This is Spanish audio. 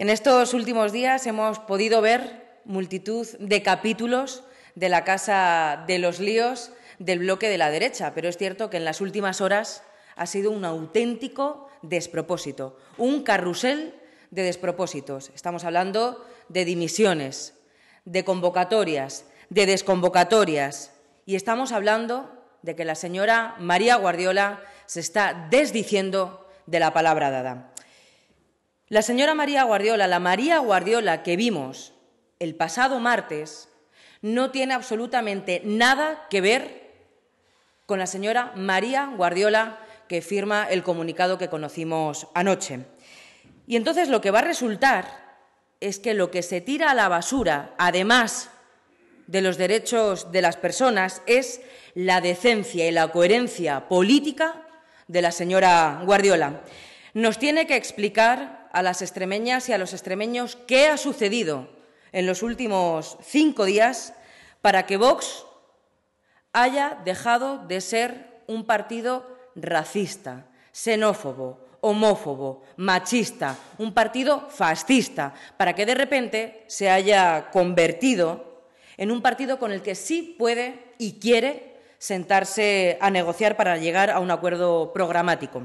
En estos últimos días hemos podido ver multitud de capítulos de la Casa de los Líos del bloque de la derecha, pero es cierto que en las últimas horas ha sido un auténtico despropósito, un carrusel de despropósitos. Estamos hablando de dimisiones, de convocatorias, de desconvocatorias y estamos hablando de que la señora María Guardiola se está desdiciendo de la palabra dada. La señora María Guardiola, la María Guardiola que vimos el pasado martes, no tiene absolutamente nada que ver con la señora María Guardiola que firma el comunicado que conocimos anoche. Y entonces lo que va a resultar es que lo que se tira a la basura, además de los derechos de las personas, es la decencia y la coherencia política de la señora Guardiola. Nos tiene que explicar a las extremeñas y a los extremeños qué ha sucedido en los últimos cinco días para que Vox haya dejado de ser un partido racista, xenófobo, homófobo, machista, un partido fascista, para que de repente se haya convertido en un partido con el que sí puede y quiere sentarse a negociar para llegar a un acuerdo programático.